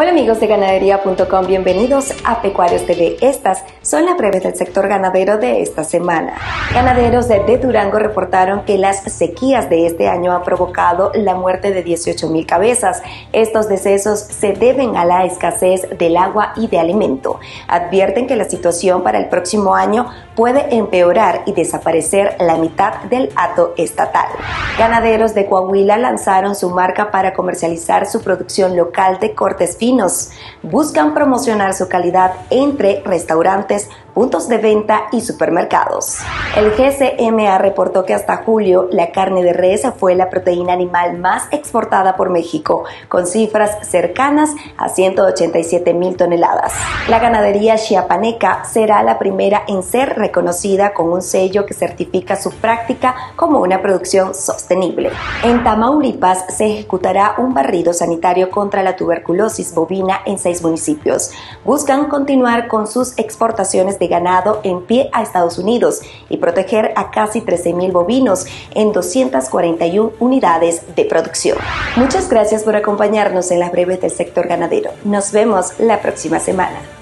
Hola amigos de ganadería.com, bienvenidos a Pecuarios TV. Estas son las breves del sector ganadero de esta semana. Ganaderos de, Durango reportaron que las sequías de este año han provocado la muerte de 18 mil cabezas. Estos decesos se deben a la escasez del agua y de alimento. Advierten que la situación para el próximo año puede empeorar y desaparecer la mitad del hato estatal. Ganaderos de Coahuila lanzaron su marca para comercializar su producción local de cortes finos buscan promocionar su calidad entre restaurantes, puntos de venta y supermercados. El GCMA reportó que hasta julio la carne de res fue la proteína animal más exportada por México, con cifras cercanas a 187 mil toneladas. La ganadería chiapaneca será la primera en ser reconocida con un sello que certifica su práctica como una producción sostenible. En Tamaulipas se ejecutará un barrido sanitario contra la tuberculosis bovina en seis municipios. Buscan continuar con sus exportaciones de ganado en pie a Estados Unidos y proteger a casi 13.000 bovinos en 241 unidades de producción. Muchas gracias por acompañarnos en las breves del sector ganadero. Nos vemos la próxima semana.